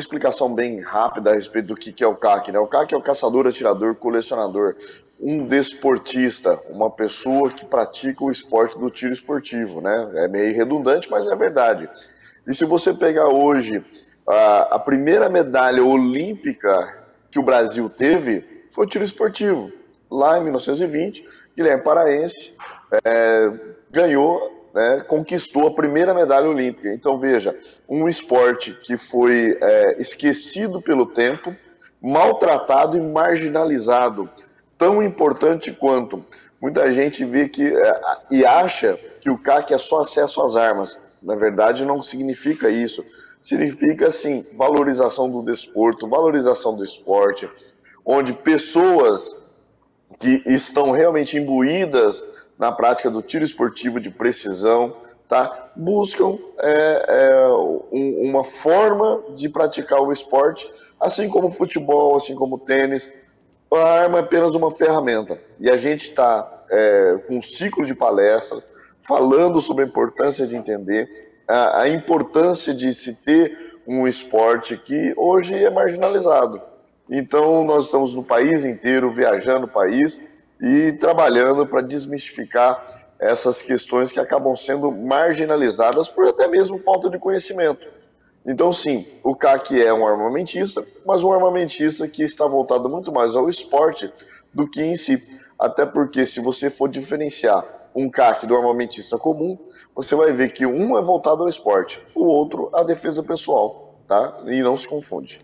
explicação bem rápida a respeito do que é o CAC. Né? O CAC é o caçador, atirador, colecionador, um desportista, uma pessoa que pratica o esporte do tiro esportivo. Né? É meio redundante, mas é verdade. E se você pegar hoje a, a primeira medalha olímpica que o Brasil teve, foi o tiro esportivo. Lá em 1920, Guilherme Paraense é, ganhou né, conquistou a primeira medalha olímpica. Então, veja, um esporte que foi é, esquecido pelo tempo, maltratado e marginalizado, tão importante quanto. Muita gente vê que é, e acha que o CAC é só acesso às armas. Na verdade, não significa isso. Significa, sim, valorização do desporto, valorização do esporte, onde pessoas que estão realmente imbuídas na prática do tiro esportivo de precisão, tá? buscam é, é, um, uma forma de praticar o esporte, assim como o futebol, assim como o tênis. A arma é apenas uma ferramenta. E a gente está é, com um ciclo de palestras falando sobre a importância de entender, a, a importância de se ter um esporte que hoje é marginalizado. Então, nós estamos no país inteiro, viajando o país, e trabalhando para desmistificar essas questões que acabam sendo marginalizadas por até mesmo falta de conhecimento. Então, sim, o CAC é um armamentista, mas um armamentista que está voltado muito mais ao esporte do que em si. Até porque, se você for diferenciar um CAC do armamentista comum, você vai ver que um é voltado ao esporte, o outro à defesa pessoal, tá? E não se confunde.